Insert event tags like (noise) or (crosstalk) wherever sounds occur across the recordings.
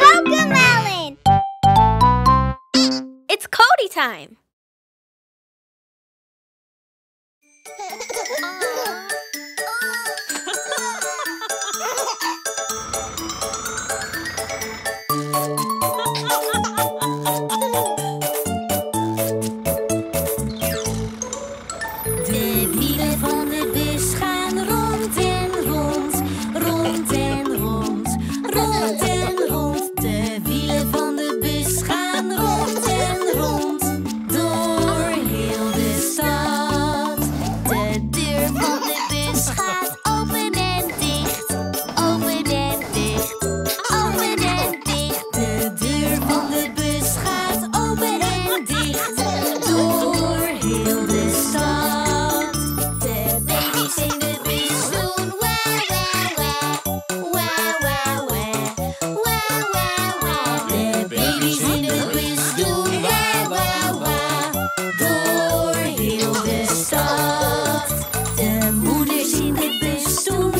Cocomelon! It's Cody time! (laughs)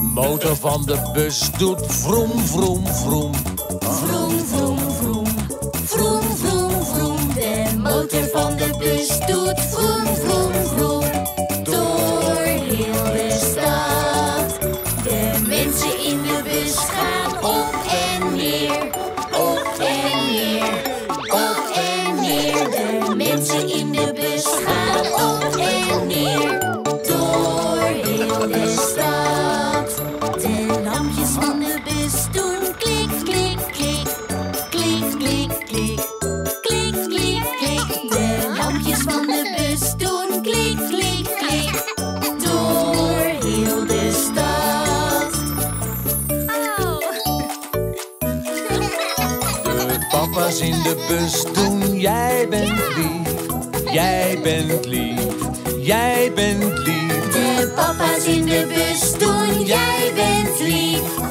De motor van de bus doet vroom, vroom, vroom. Vroom, vroom, vroom. Vroom, vroom, vroom. De motor van de bus doet vroom, vroom, vroom. Door heel de stad. De mensen in de bus gaan op en neer. Op en neer. Op en neer. De mensen in de bus gaan op en neer. Papa's in de bus doen. jij bent lief. Jij bent lief, jij bent lief. De papa's in de bus doen. jij bent lief.